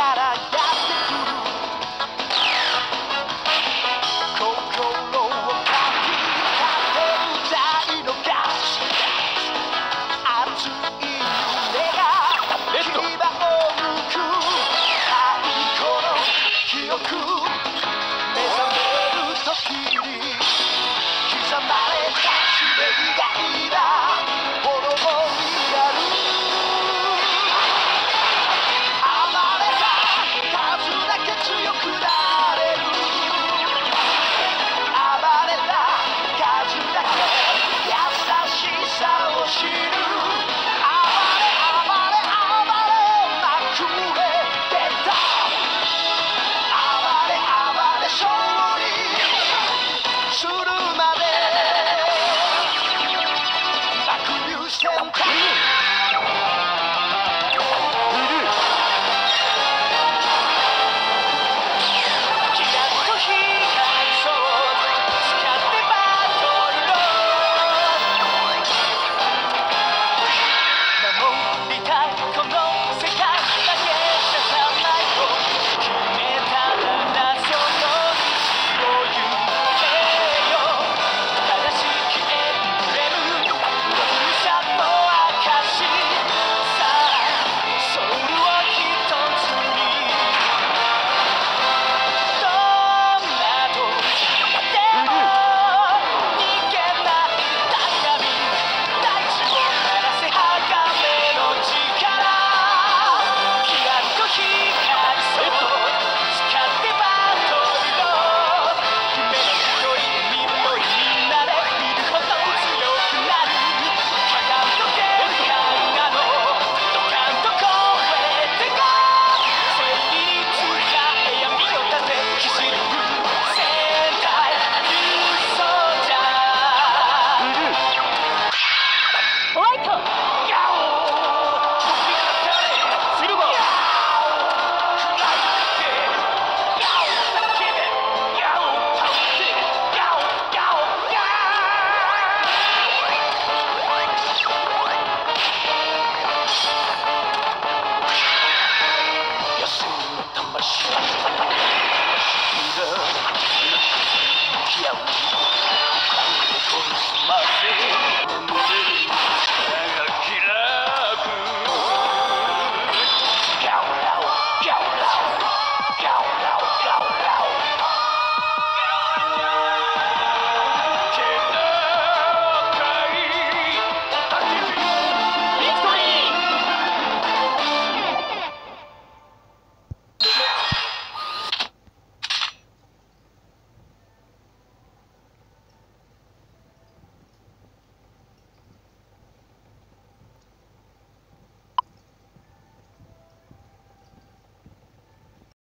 cat